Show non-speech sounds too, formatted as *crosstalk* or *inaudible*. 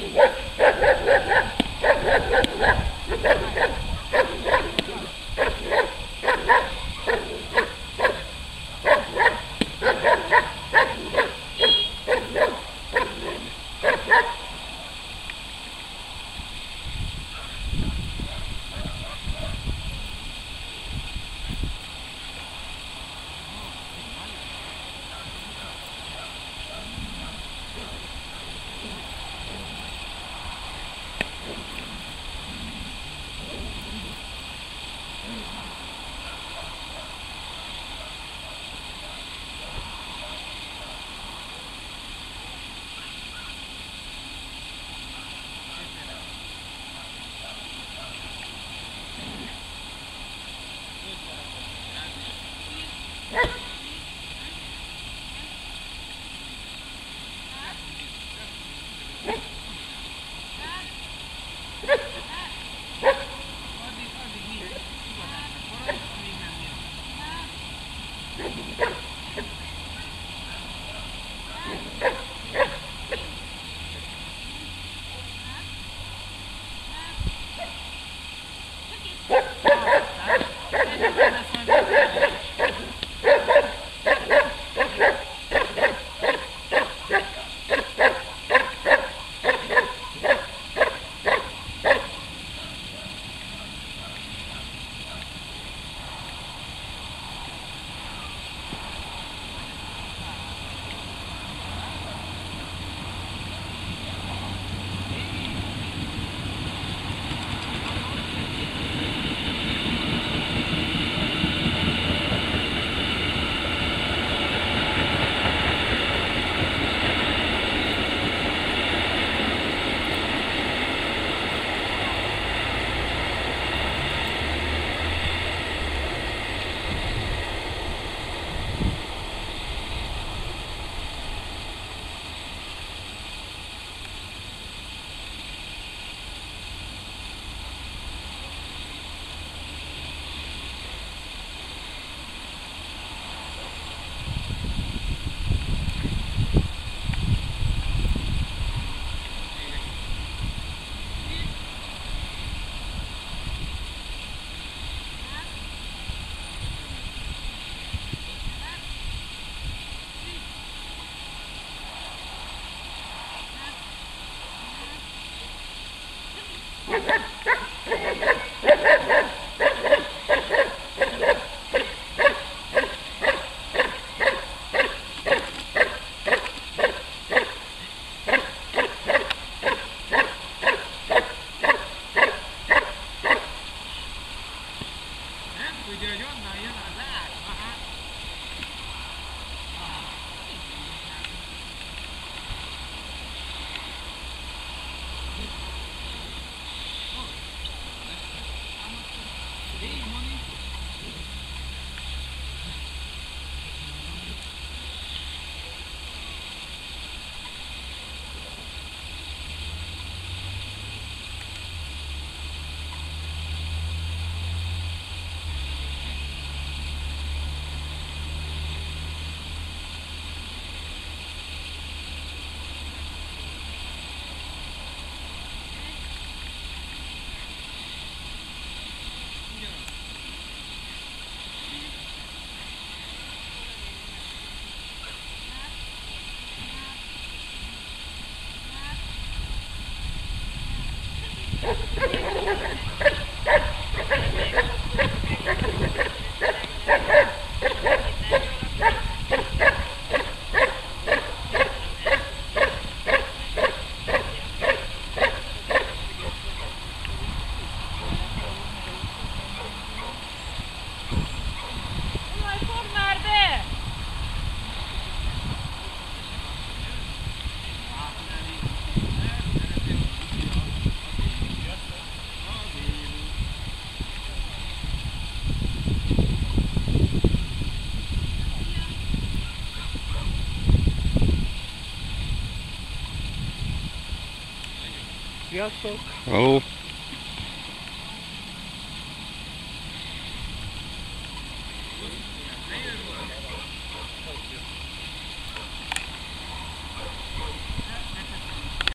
Yes. Okay. *laughs* Ha, ha, ha. Sziasztok! Hello! Thank you.